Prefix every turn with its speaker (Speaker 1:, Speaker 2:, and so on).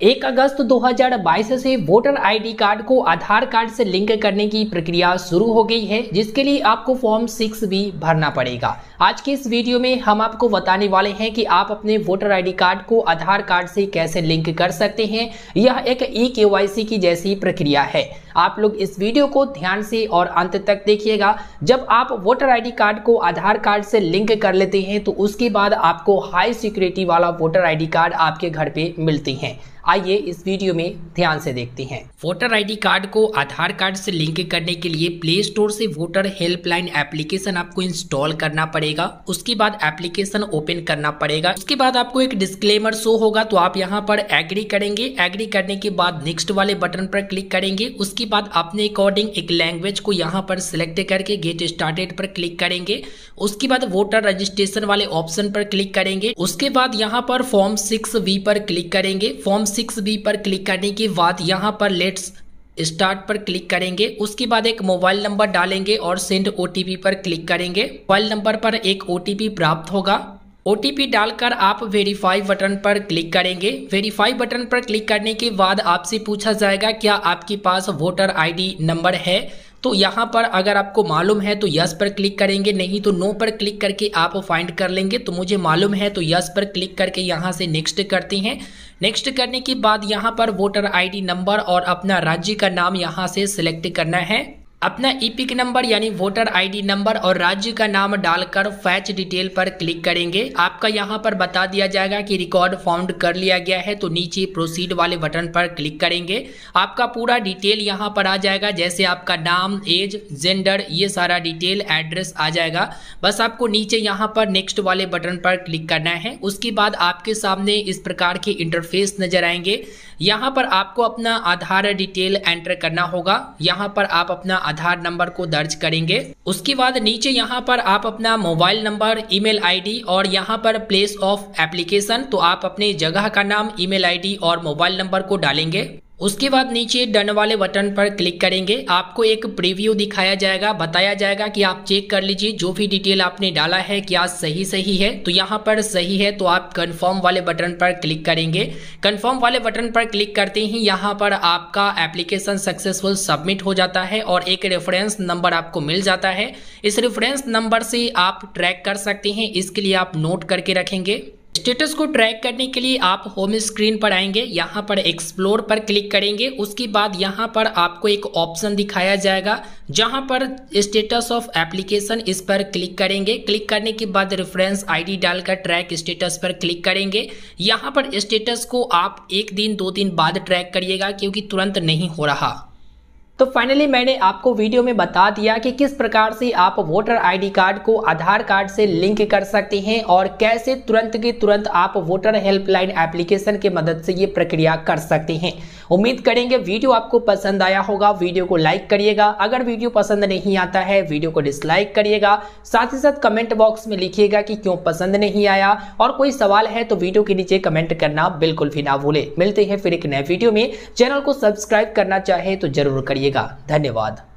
Speaker 1: एक अगस्त 2022 से voter ID card को आधार कार्ड से लिंक करने की प्रक्रिया शुरू हो गई है, जिसके लिए आपको फॉर्म सिक्स भी भरना पड़ेगा। आज के इस वीडियो में हम आपको बताने वाले हैं कि आप अपने वोटर आईडी कार्ड को आधार कार्ड से कैसे लिंक कर सकते हैं। यह एक ई के की जैसी प्रक्रिया है। आप लोग इस वीडियो को ध्यान से और अंत तक देखिएगा। जब आप वोटर आईडी कार्ड को आधार कार्ड से लिंक कर लेते हैं तो उसके बाद आपको हाई सिक्योरिटी वाला वोटर आईडी कार्ड आपके घर पे मिलते हैं। आइए इस वीडियो में ध्यान से देखते हैं। वोटर आईडी कार्ड को आधार कार्ड से लिंक करने के लिए प्ले स्टोर से वोटर हेल्पलाइन एप्लीकेशन आपको इंस्टॉल करना पड़ेगा। उसके बाद एप्लीकेशन ओपन करना पड़ेगा। उसके बाद आपको एक डिस्क्लेमर शो होगा तो आप यहाँ पर एग्री करेंगे। एग्री करने के बाद नेक्स्ट वाले बटन पर क्लिक करेंगे। उसके बाद अपने अकॉर्डिंग एक लैंग्वेज को यहाँ पर सिलेक्ट करके गेट स्टार्टेड पर क्लिक करेंगे। उसके बाद वोटर रजिस्ट्रेशन वाले ऑप्शन पर क्लिक करेंगे। उसके बाद यहाँ पर फॉर्म सिक्स वी पर क्लिक करेंगे। फॉर्म सिक्स बी पर क्लिक करने के बाद यहाँ पर लेट्स स्टार्ट पर क्लिक करेंगे। उसके बाद एक मोबाइल नंबर डालेंगे और सेंड ओ पर क्लिक करेंगे। मोबाइल नंबर पर एक ओटीपी प्राप्त होगा। ओटीपी डालकर आप वेरीफाई बटन पर क्लिक करेंगे। वेरीफाई बटन पर क्लिक करने के बाद आपसे पूछा जाएगा, क्या आपके पास वोटर आईडी नंबर है? तो यहाँ पर अगर आपको मालूम है तो यस पर क्लिक करेंगे, नहीं तो नो पर क्लिक करके आप फाइंड कर लेंगे। तो मुझे मालूम है तो यस पर क्लिक करके यहाँ से नेक्स्ट करते हैं। नेक्स्ट करने के बाद यहाँ पर वोटर आईडी नंबर और अपना राज्य का नाम यहाँ से सिलेक्ट करना है। अपना ईपिक नंबर यानी वोटर आईडी नंबर और राज्य का नाम डालकर फैच डिटेल पर क्लिक करेंगे। आपका यहाँ पर बता दिया जाएगा कि रिकॉर्ड फाउंड कर लिया गया है तो नीचे प्रोसीड वाले बटन पर क्लिक करेंगे। आपका पूरा डिटेल यहाँ पर आ जाएगा, जैसे आपका नाम एज जेंडर ये सारा डिटेल एड्रेस आ जाएगा। बस आपको नीचे यहाँ पर नेक्स्ट वाले बटन पर क्लिक करना है। उसके बाद आपके सामने इस प्रकार के इंटरफेस नज़र आएँगे। यहाँ पर आपको अपना आधार डिटेल एंटर करना होगा। यहाँ पर आप अपना आधार नंबर को दर्ज करेंगे। उसके बाद नीचे यहाँ पर आप अपना मोबाइल नंबर, ईमेल आईडी और यहाँ पर प्लेस ऑफ़ एप्लीकेशन तो आप अपने जगह का नाम, ईमेल आईडी और मोबाइल नंबर को डालेंगे। उसके बाद नीचे डन वाले बटन पर क्लिक करेंगे। आपको एक प्रीव्यू दिखाया जाएगा, बताया जाएगा कि आप चेक कर लीजिए, जो भी डिटेल आपने डाला है क्या सही सही है। तो यहाँ पर सही है तो आप कंफर्म वाले बटन पर क्लिक करेंगे। कंफर्म वाले बटन पर क्लिक करते ही यहाँ पर आपका एप्लीकेशन सक्सेसफुल सबमिट हो जाता है और एक रेफरेंस नंबर आपको मिल जाता है। इस रेफरेंस नंबर से आप ट्रैक कर सकते हैं, इसके लिए आप नोट करके रखेंगे। स्टेटस को ट्रैक करने के लिए आप होम स्क्रीन पर आएँगे, यहाँ पर एक्सप्लोर पर क्लिक करेंगे, उसके बाद यहाँ पर आपको एक ऑप्शन दिखाया जाएगा, जहाँ पर स्टेटस ऑफ़ एप्लीकेशन इस पर क्लिक करेंगे, क्लिक करने के बाद रेफरेंस आईडी डालकर ट्रैक स्टेटस पर क्लिक करेंगे, यहाँ पर स्टेटस को आप एक दिन, दो दिन बाद ट्रैक करिएगा, क्योंकि तुरंत नहीं हो रहा। तो फाइनली मैंने आपको वीडियो में बता दिया कि किस प्रकार से आप वोटर आईडी कार्ड को आधार कार्ड से लिंक कर सकते हैं और कैसे तुरंत के तुरंत आप वोटर हेल्पलाइन एप्लीकेशन के मदद से ये प्रक्रिया कर सकते हैं। उम्मीद करेंगे वीडियो आपको पसंद आया होगा। वीडियो को लाइक करिएगा। अगर वीडियो पसंद नहीं आता है, वीडियो को डिसलाइक करिएगा। साथ ही साथ कमेंट बॉक्स में लिखिएगा कि क्यों पसंद नहीं आया। और कोई सवाल है तो वीडियो के नीचे कमेंट करना बिल्कुल भी ना भूले। मिलते हैं फिर एक नए वीडियो में। चैनल को सब्सक्राइब करना चाहे तो ज़रूर करिएगा। धन्यवाद।